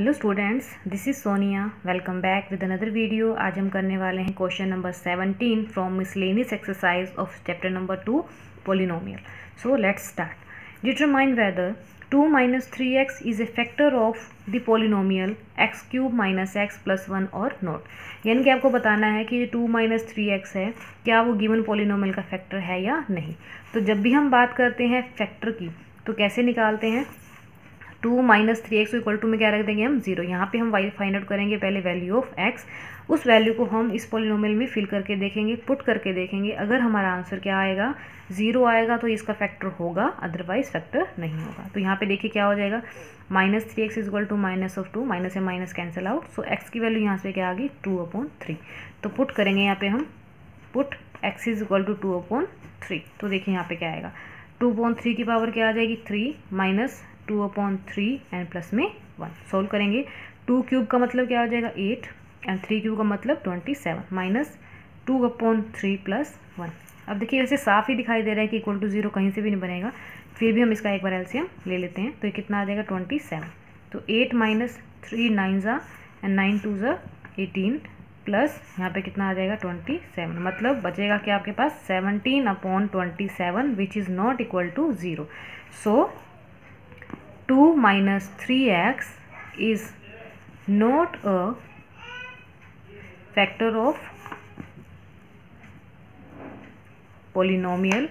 Hello students this is Sonia welcome back with another video आज हम करने वाले हैं question number seventeen from miscellaneous exercise of chapter number two polynomial so let's start determine whether two minus three x is a factor of the polynomial x cube minus x plus one और note यानी कि आपको बताना है कि ये to minus three x है, क्या वो गिवन पोलिनोमियल का फैक्टर है या नहीं? तो जब भी हम बात करते हैं फैक्टर की तो कैसे निकालते हैं? Two minus three x equal to में क्या रख देंगे हम? ज़ीरो। यहाँ पे हम वाई फाइंड आउट करेंगे पहले वैल्यू ऑफ़ एक्स। उस वैल्यू को हम इस पोलिनोमियल में फिल करके देखेंगे, पुट करके देखेंगे। अगर हमारा आंसर क्या आएगा? ज़ीरो आएगा तो इसका फैक्टर होगा, अदरवाइज़ फैक्टर नहीं होगा। तो यहाँ पे देखिए क्या हो जाएगा? Minus three x is equal to minus of two, minus से minus cancel out. So x की वैल्यू यहाँ से क्या आ गई? Two upon three. तो पुट करेंगे यहाँ पे हम। Put x is equal to two upon three. तो देखिए यहाँ पे क्या आएगा? टू अपॉन थ्री की पावर क्या आ जाएगी? Three minus two upon three and plus में वन। सोल्व करेंगे। टू क्यूब का मतलब क्या हो जाएगा? एट। एंड थ्री क्यूब का मतलब twenty seven. Minus two upon three plus one. अब देखिए, वैसे साफ़ ही दिखाई दे रहा है कि इक्वल टू ज़ीरो कहीं से भी नहीं बनेगा। फिर भी हम इसका एक बार एल्सियम ले लेते हैं। तो ये कितना आ जाएगा? Twenty seven. तो एट माइनस थ्री नाइन ज़ा एंड नाइन टू ज़ा एटीन प्लस यहाँ पे कितना आ जाएगा? Twenty seven. मतलब बचेगा क्या आपके पास? Seventeen upon twenty seven which is not equal to zero so 2 minus 3x is not a factor of polynomial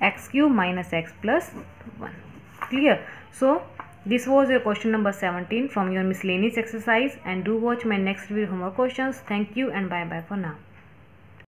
x cube minus x plus 1 clear? So this was your question number 17 from your miscellaneous exercise and do watch my next video homework questions. Thank you and bye bye for now